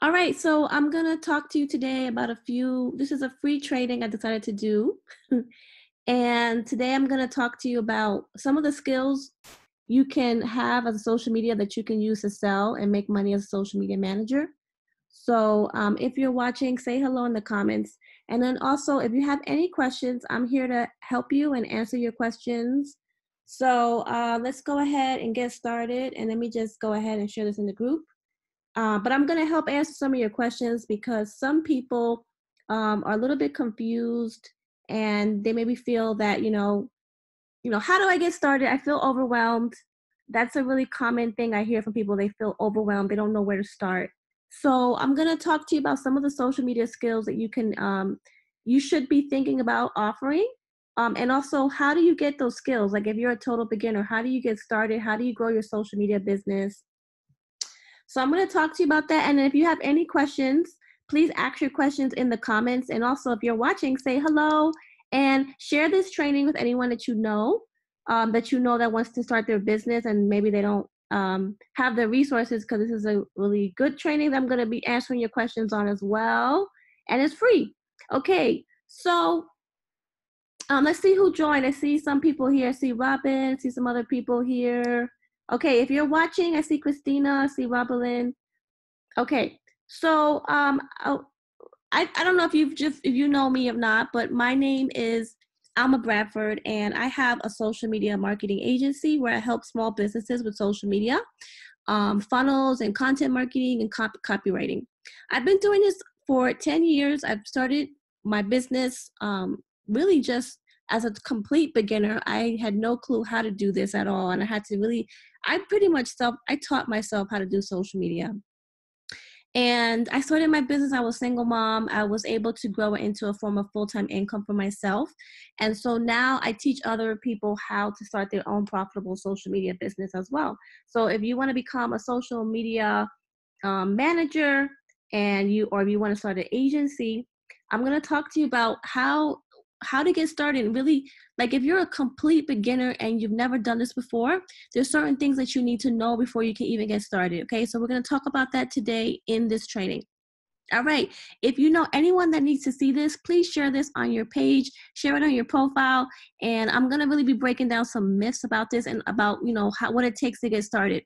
All right, so I'm gonna talk to you today about a few. This is a free training I decided to do. and today I'm gonna talk to you about some of the skills you can have as a social media that you can use to sell and make money as a social media manager. So um, if you're watching, say hello in the comments. And then also, if you have any questions, I'm here to help you and answer your questions. So uh, let's go ahead and get started. And let me just go ahead and share this in the group. Uh, but I'm going to help answer some of your questions because some people um, are a little bit confused and they maybe feel that, you know, you know, how do I get started? I feel overwhelmed. That's a really common thing I hear from people. They feel overwhelmed. They don't know where to start. So I'm going to talk to you about some of the social media skills that you can, um, you should be thinking about offering. Um, and also, how do you get those skills? Like, if you're a total beginner, how do you get started? How do you grow your social media business? So I'm going to talk to you about that. And if you have any questions, please ask your questions in the comments. And also, if you're watching, say hello and share this training with anyone that you know, um, that you know that wants to start their business and maybe they don't um, have the resources because this is a really good training that I'm going to be answering your questions on as well. And it's free. Okay, so um, let's see who joined. I see some people here. I see Robin, I see some other people here. Okay, if you're watching, I see Christina, I see Robin. Okay, so um, oh, I, I don't know if you've just if you know me or not, but my name is Alma Bradford, and I have a social media marketing agency where I help small businesses with social media, um, funnels, and content marketing and cop- copywriting. I've been doing this for 10 years. I've started my business um, really just as a complete beginner. I had no clue how to do this at all, and I had to really I pretty much self I taught myself how to do social media. And I started my business. I was single mom. I was able to grow it into a form of full time income for myself. And so now I teach other people how to start their own profitable social media business as well. So if you want to become a social media um, manager and you, or if you want to start an agency, I'm going to talk to you about how how to get started really like if you're a complete beginner and you've never done this before there's certain things that you need to know before you can even get started okay? So we're going to talk about that today in this training. All right if you know anyone that needs to see this please share this on your page share it on your profile and i'm going to really be breaking down some myths about this and about you know how, what it takes to get started.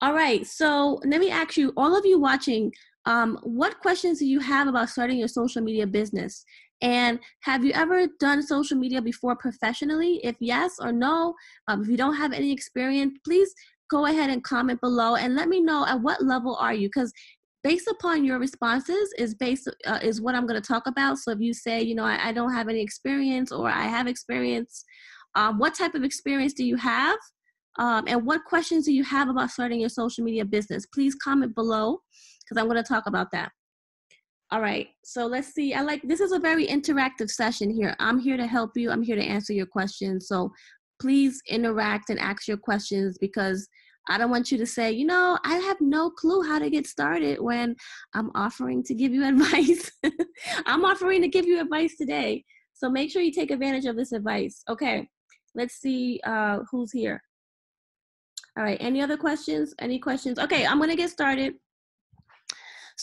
All right so let me ask you all of you watching um, what questions do you have about starting your social media business? And have you ever done social media before professionally? If yes or no, um, if you don't have any experience, please go ahead and comment below and let me know at what level are you? Because based upon your responses is based uh, is what i'm going to talk about. So if you say you know I, I, don't have any experience or i have experience um, what type of experience do you have? Um, and what questions do you have about starting your social media business? Please comment below because i'm going to talk about that all right, so let's see. I like this is a very interactive session here. I'm here to help you. I'm here to answer your questions. So please interact and ask your questions because I don't want you to say, you know, I have no clue how to get started when I'm offering to give you advice. I'm offering to give you advice today. So make sure you take advantage of this advice. Okay, let's see uh, who's here. All right, any other questions? Any questions? Okay, I'm gonna get started.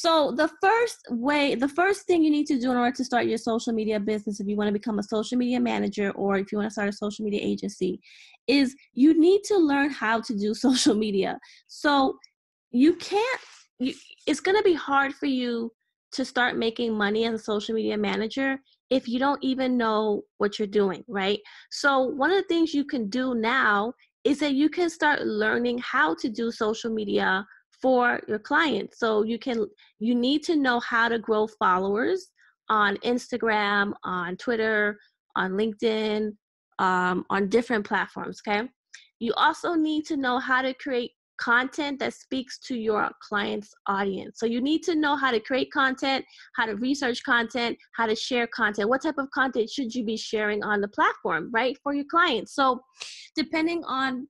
So the first way, the first thing you need to do in order to start your social media business, if you want to become a social media manager or if you want to start a social media agency, is you need to learn how to do social media. So you can't, you, it's going to be hard for you to start making money as a social media manager if you don't even know what you're doing, right? So one of the things you can do now is that you can start learning how to do social media for your clients. So you can you need to know how to grow followers on Instagram, on Twitter, on LinkedIn, um, on different platforms. Okay. You also need to know how to create content that speaks to your client's audience. So you need to know how to create content, how to research content, how to share content. What type of content should you be sharing on the platform, right, for your clients? So depending on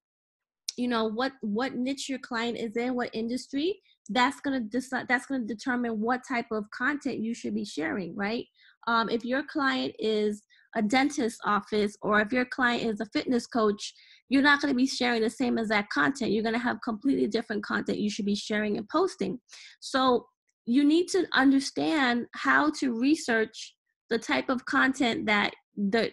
you know what what niche your client is in what industry that's going to decide that's going to determine what type of content you should be sharing right um, if your client is a dentist office or if your client is a fitness coach, you're not going to be sharing the same exact content. You're going to have completely different content you should be sharing and posting. So you need to understand how to research the type of content that the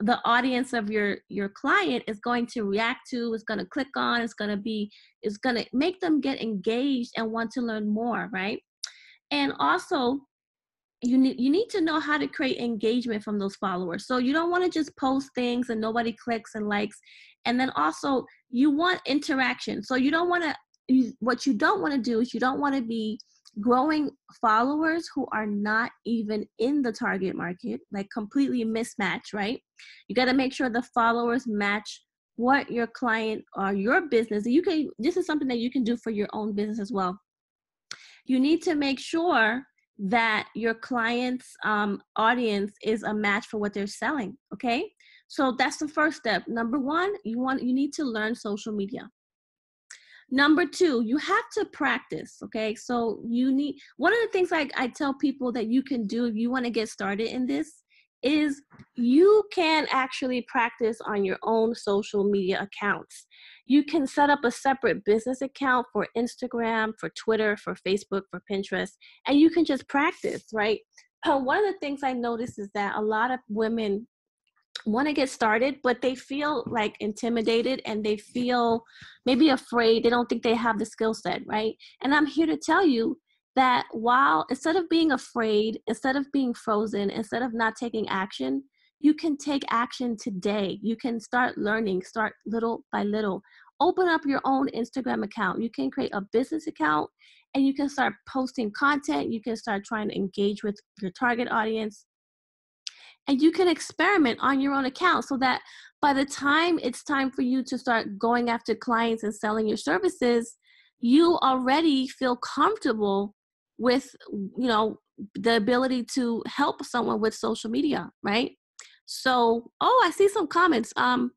the audience of your your client is going to react to is going to click on it's going to be it's going to make them get engaged and want to learn more right? And also you need you need to know how to create engagement from those followers. So you don't want to just post things and nobody clicks and likes. And then also you want interaction. So you don't want to what you don't want to do is you don't want to be growing followers who are not even in the target market, like completely mismatch, right? You got to make sure the followers match what your client or your business. You can this is something that you can do for your own business as well. You need to make sure that your client's um, audience is a match for what they're selling. Okay, so that's the first step. Number one, you want you need to learn social media. Number two, you have to practice. Okay. So you need one of the things I, I tell people that you can do if you want to get started in this is you can actually practice on your own social media accounts. You can set up a separate business account for Instagram, for Twitter, for Facebook, for Pinterest, and you can just practice, right? Uh, one of the things I notice is that a lot of women want to get started, but they feel like intimidated and they feel maybe afraid. They don't think they have the skill set, right? And I'm here to tell you that while instead of being afraid, instead of being frozen, instead of not taking action, you can take action today. You can start learning, start little by little. Open up your own Instagram account. You can create a business account and you can start posting content. You can start trying to engage with your target audience and you can experiment on your own account so that by the time it's time for you to start going after clients and selling your services you already feel comfortable with you know the ability to help someone with social media right? So oh i see some comments. Um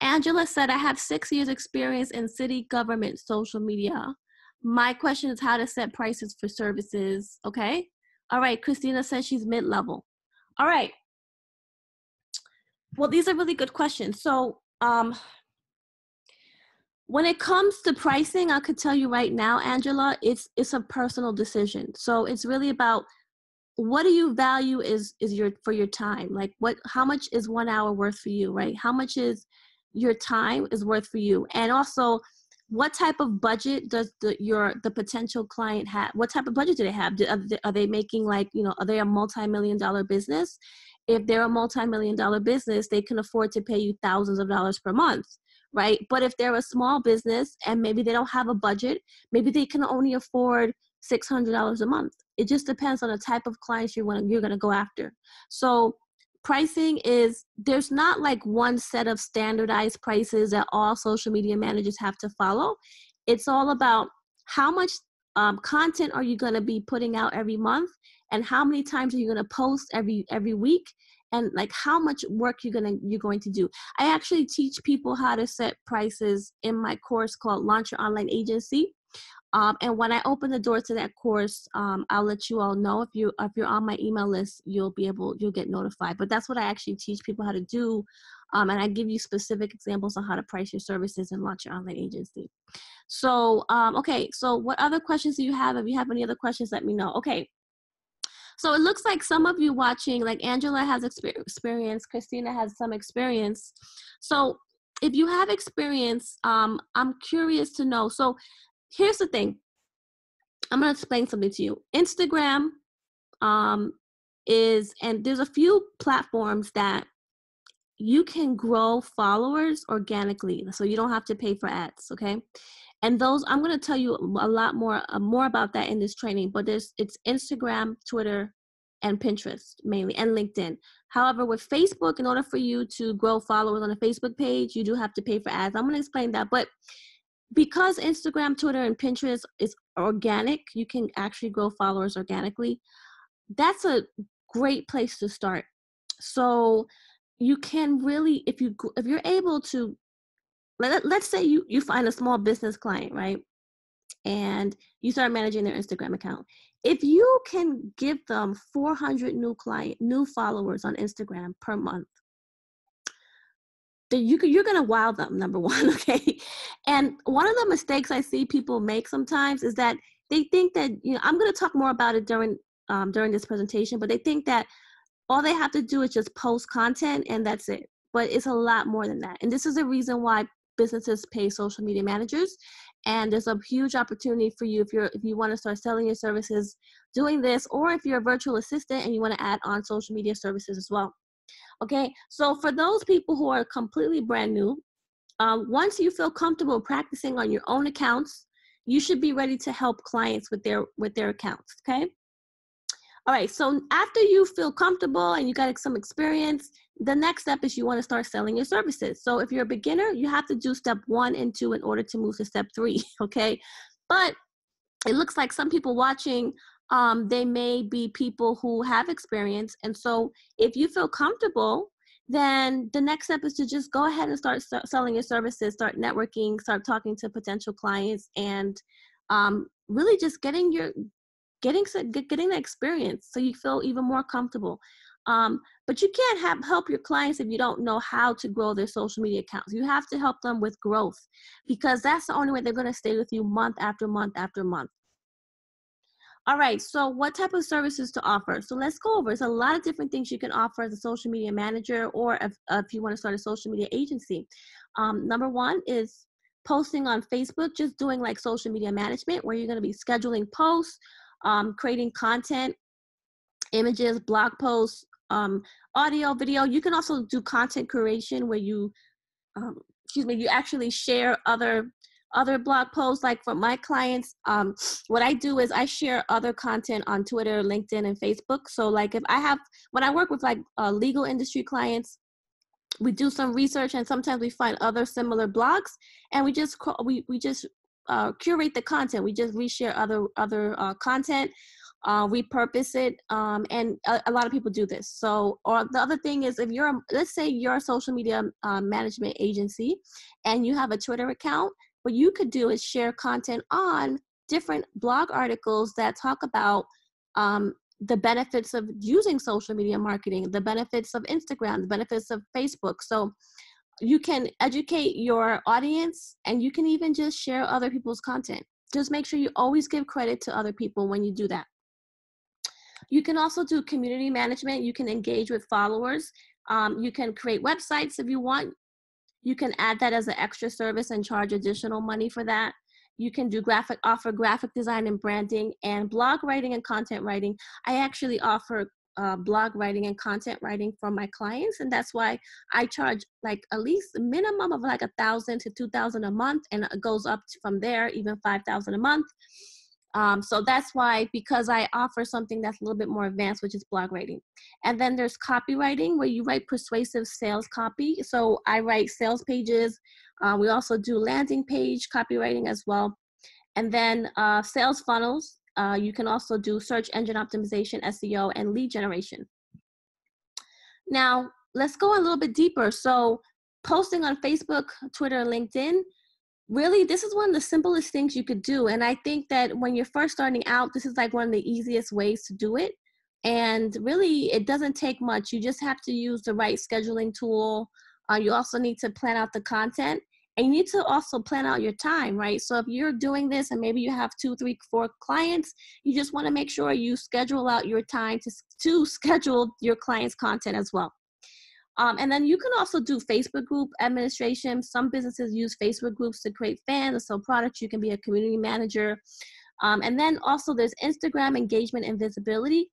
angela said i have six years experience in city government social media. My question is how to set prices for services. Okay. All right christina says she's mid-level. All right well, these are really good questions. So, um, when it comes to pricing, I could tell you right now, Angela, it's it's a personal decision. So it's really about what do you value is is your for your time. Like what how much is one hour worth for you, right? How much is your time is worth for you, and also what type of budget does the your the potential client have what type of budget do they have do, are, they, are they making like you know are they a multi-million dollar business if they're a multi-million dollar business they can afford to pay you thousands of dollars per month right? But if they're a small business and maybe they don't have a budget maybe they can only afford $600 a month. It just depends on the type of clients you want you're going to go after. So pricing is there's not like one set of standardized prices that all social media managers have to follow. It's all about how much um, content are you going to be putting out every month and how many times are you going to post every every week and like how much work you're going to you're going to do i actually teach people how to set prices in my course called launch your online agency um, and when I open the door to that course, um, I'll let you all know if you if you're on my email list, you'll be able you'll get notified. But that's what I actually teach people how to do, um, and I give you specific examples on how to price your services and launch your online agency. So um, okay, so what other questions do you have? If you have any other questions, let me know. Okay, so it looks like some of you watching, like Angela has experience, Christina has some experience. So if you have experience, um, I'm curious to know. So here's the thing. I'm gonna explain something to you. Instagram um, is, and there's a few platforms that you can grow followers organically, so you don't have to pay for ads. Okay, and those i'm going to tell you a lot more uh, more about that in this training but there's it's instagram twitter and pinterest mainly and linkedin. However with facebook in order for you to grow followers on a facebook page you do have to pay for ads. I'm going to explain that but because instagram twitter and pinterest is organic you can actually grow followers organically that's a great place to start. So you can really if you if you're able to let, let's say you you find a small business client right and you start managing their Instagram account. If you can give them 400 new client new followers on Instagram per month, then you you're gonna wow them. Number one, okay. And one of the mistakes I see people make sometimes is that they think that you know I'm gonna talk more about it during um, during this presentation, but they think that all they have to do is just post content and that's it. But it's a lot more than that. And this is the reason why businesses pay social media managers and there's a huge opportunity for you if you're if you want to start selling your services doing this or if you're a virtual assistant and you want to add on social media services as well. Okay so for those people who are completely brand new um, once you feel comfortable practicing on your own accounts you should be ready to help clients with their with their accounts okay? All right so after you feel comfortable and you got some experience the next step is you want to start selling your services. So if you're a beginner, you have to do step one and two in order to move to step three, okay? But it looks like some people watching, um, they may be people who have experience. And so if you feel comfortable, then the next step is to just go ahead and start selling your services, start networking, start talking to potential clients, and um, really just getting your getting getting the experience so you feel even more comfortable. Um, but you can't have, help your clients if you don't know how to grow their social media accounts. You have to help them with growth because that's the only way they're going to stay with you month after month after month. All right, so what type of services to offer? So let's go over. There's a lot of different things you can offer as a social media manager or if, if you want to start a social media agency. Um, number one is posting on Facebook, just doing like social media management where you're going to be scheduling posts, um, creating content, images, blog posts, um, audio, video. You can also do content creation where you, um, excuse me, you actually share other other blog posts. Like for my clients, um, what I do is I share other content on Twitter, LinkedIn, and Facebook. So like if I have when I work with like uh, legal industry clients, we do some research and sometimes we find other similar blogs and we just we we just uh, curate the content. We just reshare other other uh, content uh, repurpose it um, and a, a, lot of people do this. So or the other thing is if you're a, let's say you're a social media uh, management agency and you have a twitter account what you could do is share content on different blog articles that talk about um, the benefits of using social media marketing the benefits of instagram the benefits of facebook. So you can educate your audience and you can even just share other people's content. Just make sure you always give credit to other people when you do that you can also do community management. You can engage with followers. Um, you can create websites if you want. You can add that as an extra service and charge additional money for that. You can do graphic, offer graphic design and branding and blog writing and content writing. I actually offer uh, blog writing and content writing for my clients and that's why i charge like at least a minimum of like a thousand to two thousand a month and it goes up from there even five thousand a month um, so that's why, because I offer something that's a little bit more advanced, which is blog writing. And then there's copywriting where you write persuasive sales copy. So I write sales pages. Uh, we also do landing page copywriting as well. And then uh, sales funnels. Uh, you can also do search engine optimization, SEO, and lead generation. Now, let's go a little bit deeper. So posting on Facebook, Twitter, LinkedIn, really this is one of the simplest things you could do and i think that when you're first starting out this is like one of the easiest ways to do it and really it doesn't take much you just have to use the right scheduling tool uh, you also need to plan out the content and you need to also plan out your time right? So if you're doing this and maybe you have two three four clients you just want to make sure you schedule out your time to, to schedule your clients content as well um, and then you can also do Facebook group administration. Some businesses use Facebook groups to create fans or sell products. You can be a community manager. Um, and then also there's Instagram engagement and visibility.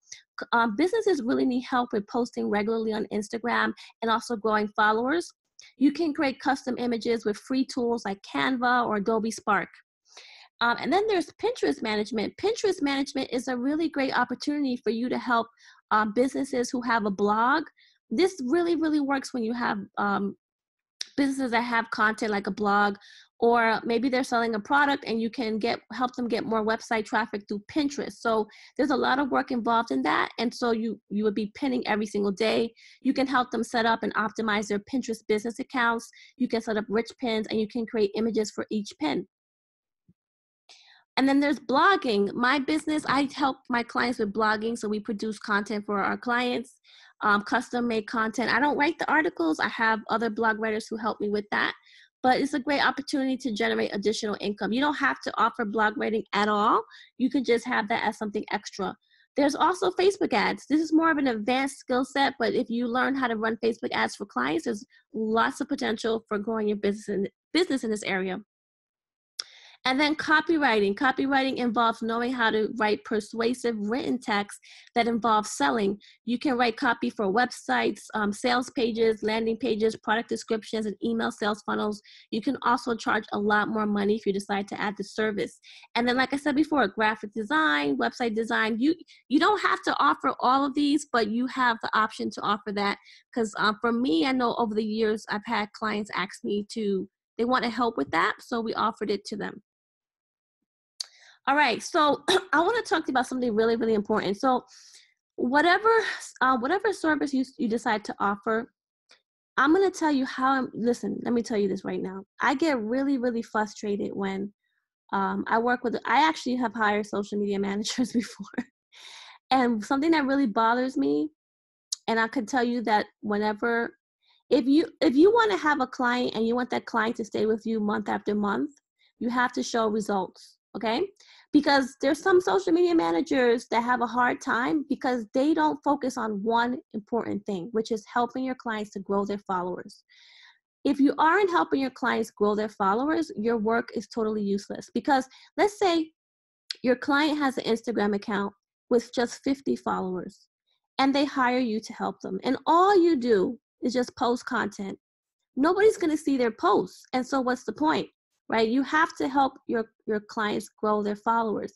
Um, businesses really need help with posting regularly on Instagram and also growing followers. You can create custom images with free tools like Canva or Adobe Spark. Um, and then there's Pinterest management. Pinterest management is a really great opportunity for you to help um, businesses who have a blog this really really works when you have um, businesses that have content like a blog or maybe they're selling a product and you can get help them get more website traffic through pinterest so there's a lot of work involved in that and so you you would be pinning every single day you can help them set up and optimize their pinterest business accounts you can set up rich pins and you can create images for each pin And then there's blogging. My business, I help my clients with blogging. So we produce content for our clients, um, custom made content. I don't write the articles, I have other blog writers who help me with that. But it's a great opportunity to generate additional income. You don't have to offer blog writing at all. You can just have that as something extra. There's also Facebook ads. This is more of an advanced skill set, but if you learn how to run Facebook ads for clients, there's lots of potential for growing your business in, business in this area. And then copywriting. Copywriting involves knowing how to write persuasive written text that involves selling. You can write copy for websites, um, sales pages, landing pages, product descriptions, and email sales funnels. You can also charge a lot more money if you decide to add the service. And then, like I said before, graphic design, website design. You you don't have to offer all of these, but you have the option to offer that. Because um, for me, I know over the years I've had clients ask me to they want to help with that, so we offered it to them. All right, so I want to talk to you about something really, really important. So, whatever, uh, whatever service you you decide to offer, I'm gonna tell you how. I'm, listen, let me tell you this right now. I get really, really frustrated when um, I work with. I actually have hired social media managers before, and something that really bothers me, and I could tell you that whenever, if you if you want to have a client and you want that client to stay with you month after month, you have to show results okay because there's some social media managers that have a hard time because they don't focus on one important thing which is helping your clients to grow their followers. If you aren't helping your clients grow their followers your work is totally useless because let's say your client has an instagram account with just 50 followers and they hire you to help them and all you do is just post content. Nobody's going to see their posts and so what's the point right? You have to help your your clients grow their followers.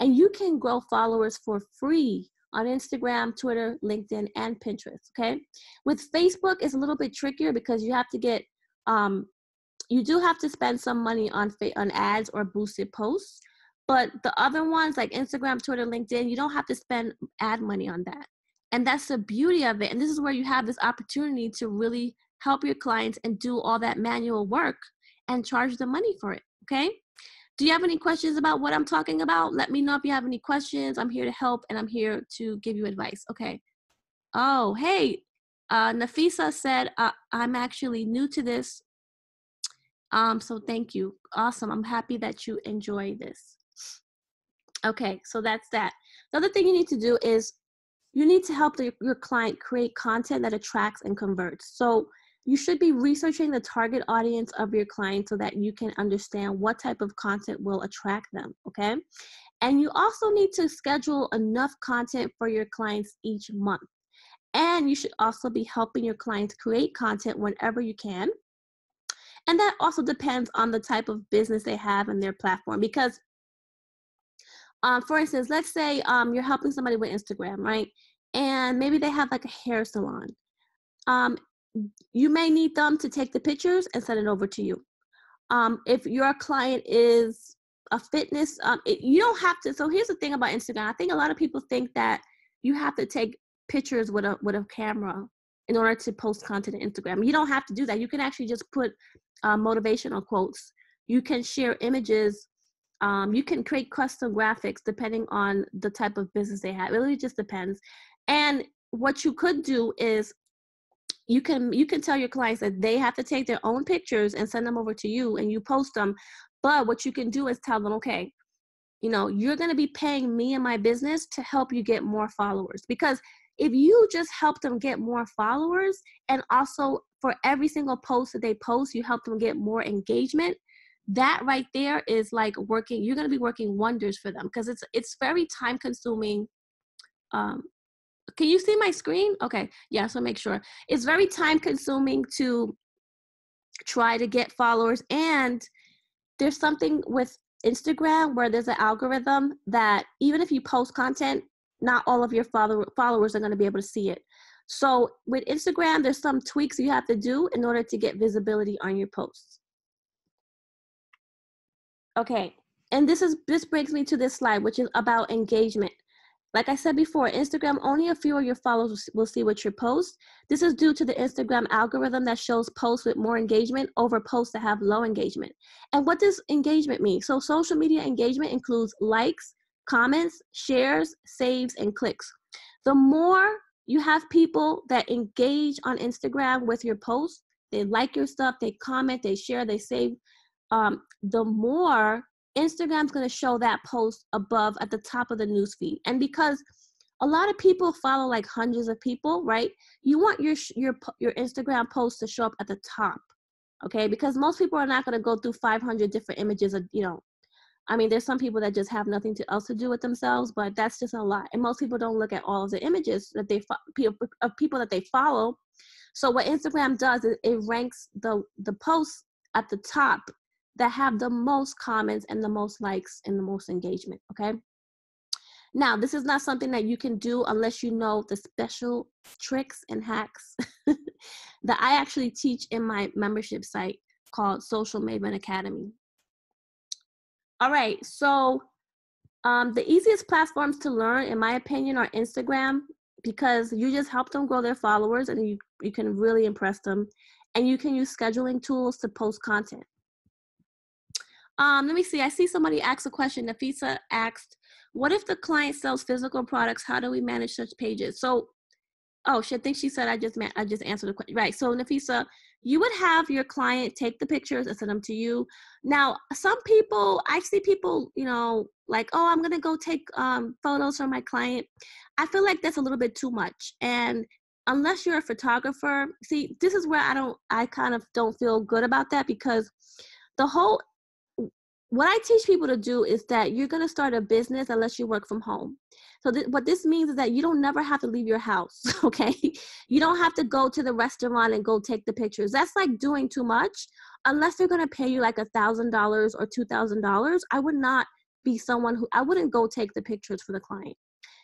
And you can grow followers for free on instagram twitter linkedin and pinterest okay? With facebook it's a little bit trickier because you have to get um you do have to spend some money on on ads or boosted posts but the other ones like instagram twitter linkedin you don't have to spend ad money on that. And that's the beauty of it. And this is where you have this opportunity to really help your clients and do all that manual work and charge the money for it. Okay. Do you have any questions about what I'm talking about? Let me know if you have any questions. I'm here to help and I'm here to give you advice. Okay. Oh, hey, uh, Nafisa said, uh, I'm actually new to this. Um, so thank you. Awesome. I'm happy that you enjoy this. Okay, so that's that. The other thing you need to do is you need to help the, your client create content that attracts and converts. So you should be researching the target audience of your client so that you can understand what type of content will attract them, okay? And you also need to schedule enough content for your clients each month. And you should also be helping your clients create content whenever you can. And that also depends on the type of business they have and their platform. Because, um, for instance, let's say um, you're helping somebody with Instagram, right? And maybe they have like a hair salon. Um, you may need them to take the pictures and send it over to you. Um, if your client is a fitness, um, it, you don't have to. So here's the thing about Instagram. I think a lot of people think that you have to take pictures with a with a camera in order to post content on Instagram. You don't have to do that. You can actually just put uh, motivational quotes. You can share images. Um, you can create custom graphics depending on the type of business they have. It really just depends. And what you could do is you can you can tell your clients that they have to take their own pictures and send them over to you and you post them. But what you can do is tell them okay you know you're going to be paying me and my business to help you get more followers. Because if you just help them get more followers and also for every single post that they post you help them get more engagement that right there is like working you're going to be working wonders for them because it's it's very time consuming um, can you see my screen? Okay, yeah, so make sure. It's very time consuming to try to get followers and there's something with Instagram where there's an algorithm that even if you post content, not all of your follow- followers are going to be able to see it. So with Instagram, there's some tweaks you have to do in order to get visibility on your posts. Okay, and this is this brings me to this slide, which is about engagement Like I said before, Instagram, only a few of your followers will see what you post. This is due to the Instagram algorithm that shows posts with more engagement over posts that have low engagement. And what does engagement mean? So, social media engagement includes likes, comments, shares, saves, and clicks. The more you have people that engage on Instagram with your posts, they like your stuff, they comment, they share, they save, um, the more Instagram's going to show that post above at the top of the newsfeed. And because a lot of people follow like hundreds of people, right? You want your your your Instagram post to show up at the top. Okay? Because most people are not going to go through 500 different images of, you know, I mean, there's some people that just have nothing to, else to do with themselves, but that's just a lot. And most people don't look at all of the images that they of people that they follow. So what Instagram does is it ranks the the posts at the top that have the most comments and the most likes and the most engagement, okay? Now, this is not something that you can do unless you know the special tricks and hacks that I actually teach in my membership site called Social Maven Academy. All right, so um, the easiest platforms to learn, in my opinion, are Instagram because you just help them grow their followers and you, you can really impress them. And you can use scheduling tools to post content. Um, let me see. I see somebody ask a question. Nafisa asked, "What if the client sells physical products? How do we manage such pages?" So, oh, she I think she said I just I just answered the question. Right. So, Nafisa, you would have your client take the pictures and send them to you. Now, some people, I see people, you know, like, oh, I'm gonna go take um, photos for my client. I feel like that's a little bit too much, and unless you're a photographer, see, this is where I don't, I kind of don't feel good about that because the whole what I teach people to do is that you're going to start a business unless you work from home. So th- what this means is that you don't never have to leave your house, okay? You don't have to go to the restaurant and go take the pictures. That's like doing too much. Unless they're going to pay you like a $1000 or $2000, I would not be someone who I wouldn't go take the pictures for the client.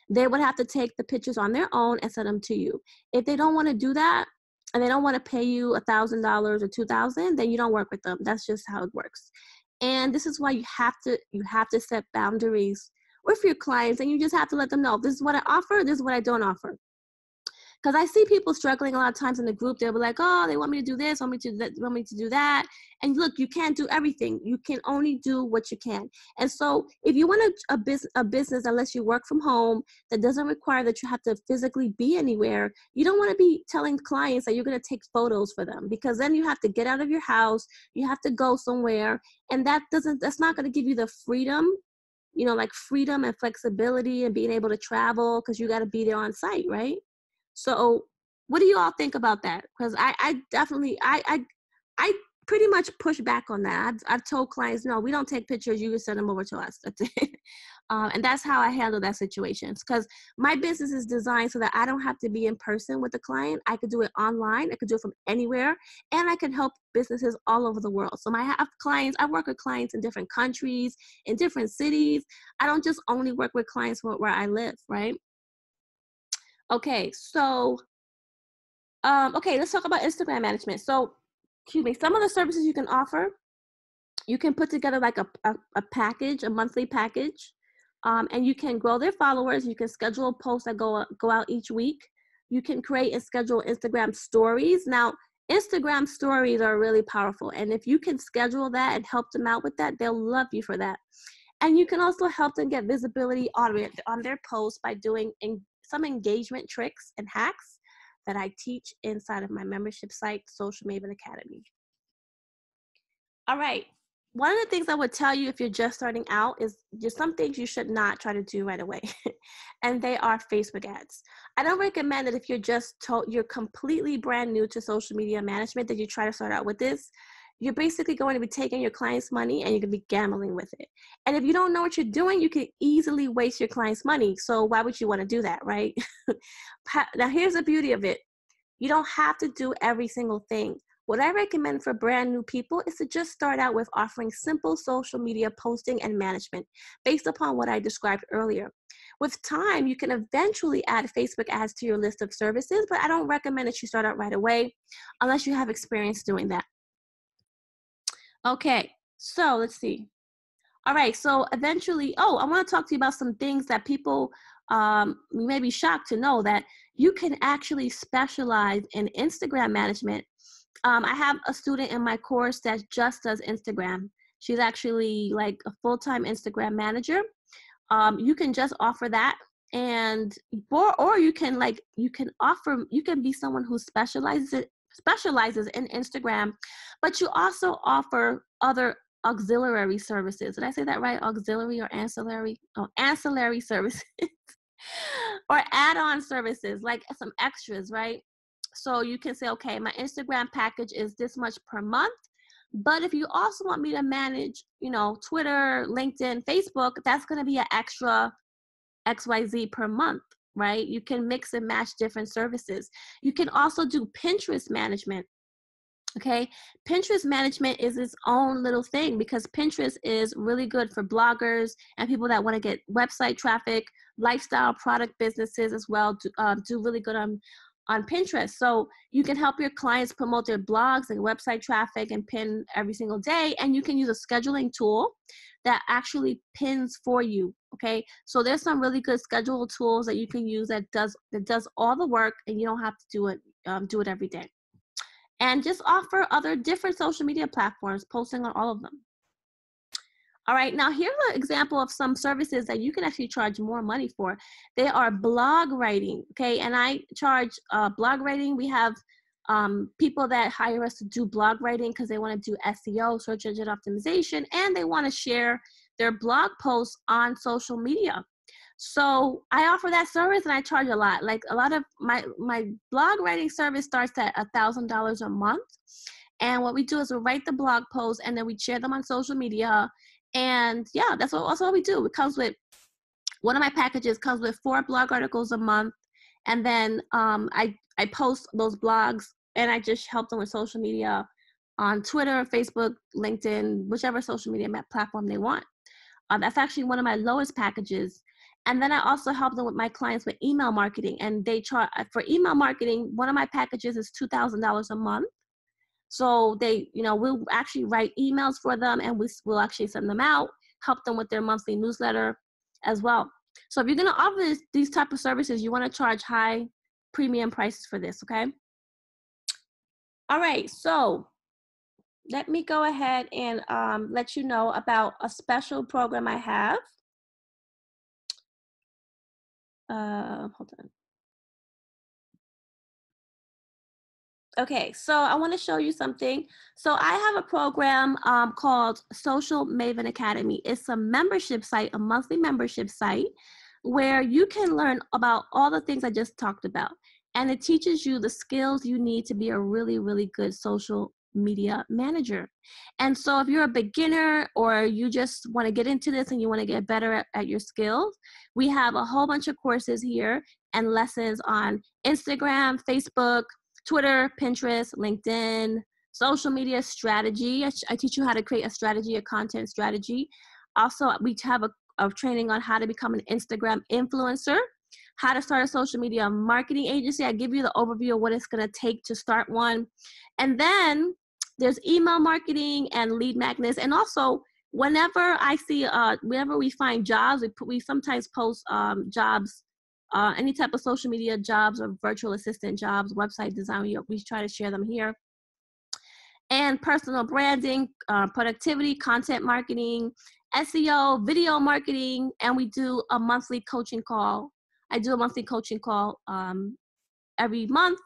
They would have to take the pictures on their own and send them to you. If they don't want to do that, and they don't want to pay you a thousand dollars or two thousand, then you don't work with them. That's just how it works and this is why you have to you have to set boundaries with your clients and you just have to let them know this is what i offer this is what i don't offer because I see people struggling a lot of times in the group. They'll be like, "Oh, they want me to do this, want me to that, want me to do that." And look, you can't do everything. You can only do what you can. And so, if you want a, a business, a business unless you work from home that doesn't require that you have to physically be anywhere, you don't want to be telling clients that you're going to take photos for them because then you have to get out of your house, you have to go somewhere, and that doesn't. That's not going to give you the freedom you know, like freedom and flexibility and being able to travel because you got to be there on site, right? So what do you all think about that? Because I, I definitely I, I I pretty much push back on that. I've, I've told clients, no, we don't take pictures. You can send them over to us. That's it. Um, and that's how I handle that situation. Because my business is designed so that I don't have to be in person with the client. I could do it online. I could do it from anywhere, and I can help businesses all over the world. So I have clients. I work with clients in different countries, in different cities. I don't just only work with clients where, where I live, right? Okay, so um, okay, let's talk about Instagram management. So, excuse me, some of the services you can offer, you can put together like a, a, a package, a monthly package, um, and you can grow their followers. You can schedule posts that go go out each week. You can create and schedule Instagram stories. Now, Instagram stories are really powerful, and if you can schedule that and help them out with that, they'll love you for that. And you can also help them get visibility on, on their posts by doing some engagement tricks and hacks that I teach inside of my membership site, Social Maven Academy. All right. One of the things I would tell you if you're just starting out is just some things you should not try to do right away. and they are Facebook ads. I don't recommend that if you're just told you're completely brand new to social media management that you try to start out with this you're basically going to be taking your client's money and you're going to be gambling with it. And if you don't know what you're doing, you can easily waste your client's money. So why would you want to do that, right? now, here's the beauty of it you don't have to do every single thing. What I recommend for brand new people is to just start out with offering simple social media posting and management based upon what I described earlier. With time, you can eventually add Facebook ads to your list of services, but I don't recommend that you start out right away unless you have experience doing that. Okay, so let's see. All right, so eventually, oh, I want to talk to you about some things that people um, may be shocked to know that you can actually specialize in Instagram management. Um, I have a student in my course that just does Instagram. She's actually like a full time Instagram manager. Um, you can just offer that and or or you can like you can offer you can be someone who specializes specializes in Instagram, but you also offer other auxiliary services. Did I say that right? Auxiliary or ancillary? Oh, ancillary services or add-on services like some extras, right? So you can say, okay, my Instagram package is this much per month. But if you also want me to manage, you know, Twitter, LinkedIn, Facebook, that's going to be an extra XYZ per month, right? You can mix and match different services. You can also do Pinterest management. Okay, Pinterest management is its own little thing because Pinterest is really good for bloggers and people that want to get website traffic, lifestyle product businesses as well. Do, uh, do really good on on Pinterest. So you can help your clients promote their blogs and website traffic and pin every single day. And you can use a scheduling tool that actually pins for you. Okay. So there's some really good schedule tools that you can use that does that does all the work and you don't have to do it um, do it every day and just offer other different social media platforms, posting on all of them. All right, now here's an example of some services that you can actually charge more money for. They are blog writing, okay? And I charge uh, blog writing. We have um, people that hire us to do blog writing because they want to do SEO, search engine optimization, and they want to share their blog posts on social media. So I offer that service and I charge a lot. Like a lot of my my blog writing service starts at a thousand dollars a month. And what we do is we write the blog posts and then we share them on social media. And yeah, that's what that's what we do. It comes with one of my packages comes with four blog articles a month. And then um, I I post those blogs and I just help them with social media on Twitter, Facebook, LinkedIn, whichever social media platform they want. Uh, that's actually one of my lowest packages and then I also help them with my clients with email marketing. And they charge for email marketing, one of my packages is $2,000 a month. So they, you know, we'll actually write emails for them and we will actually send them out, help them with their monthly newsletter as well. So if you're going to offer this, these type of services, you want to charge high premium prices for this, okay? All right, so let me go ahead and um, let you know about a special program I have uh, hold on. Okay, so I want to show you something. So I have a program um, called Social Maven Academy. It's a membership site, a monthly membership site, where you can learn about all the things I just talked about. And it teaches you the skills you need to be a really, really good social media manager. And so if you're a beginner or you just want to get into this and you want to get better at, at, your skills, we have a whole bunch of courses here and lessons on Instagram, Facebook, Twitter, Pinterest, LinkedIn, social media strategy. I, I teach you how to create a strategy, a content strategy. Also, we have a, a training on how to become an Instagram influencer how to start a social media marketing agency. I give you the overview of what it's going to take to start one. And then there's email marketing and lead magnets and also whenever i see uh whenever we find jobs we, put, we sometimes post um, jobs uh, any type of social media jobs or virtual assistant jobs website design we, we try to share them here. And personal branding uh, productivity content marketing seo video marketing and we do a monthly coaching call. I do a monthly coaching call um, every month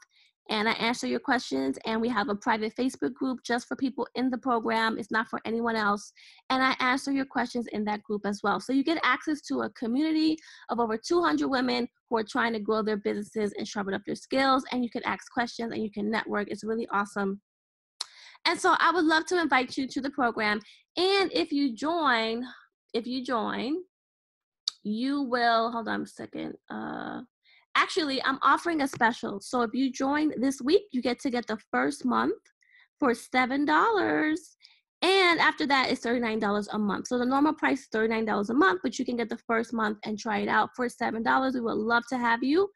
and I answer your questions. And we have a private Facebook group just for people in the program. It's not for anyone else. And I answer your questions in that group as well. So you get access to a community of over 200 women who are trying to grow their businesses and sharpen up their skills. And you can ask questions and you can network. It's really awesome. And so I would love to invite you to the program. And if you join, if you join, you will, hold on a second. Uh, Actually, I'm offering a special. So if you join this week, you get to get the first month for $7. And after that, it's $39 a month. So the normal price is $39 a month, but you can get the first month and try it out for $7. We would love to have you.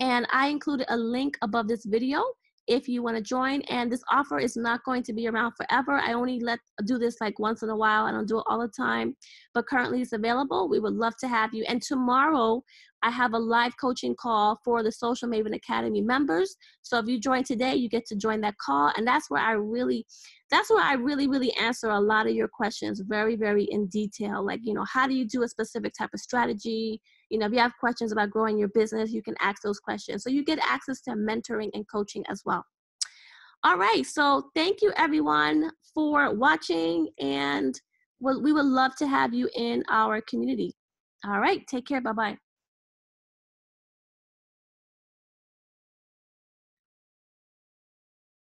And I included a link above this video if you want to join. And this offer is not going to be around forever. I only let do this like once in a while. I don't do it all the time, but currently it's available. We would love to have you. And tomorrow I have a live coaching call for the Social Maven Academy members. So if you join today, you get to join that call. And that's where I really, that's where I really, really answer a lot of your questions very, very in detail. Like, you know, how do you do a specific type of strategy? You know, if you have questions about growing your business, you can ask those questions. So you get access to mentoring and coaching as well. All right. So thank you everyone for watching and we would love to have you in our community. All right. Take care. Bye bye.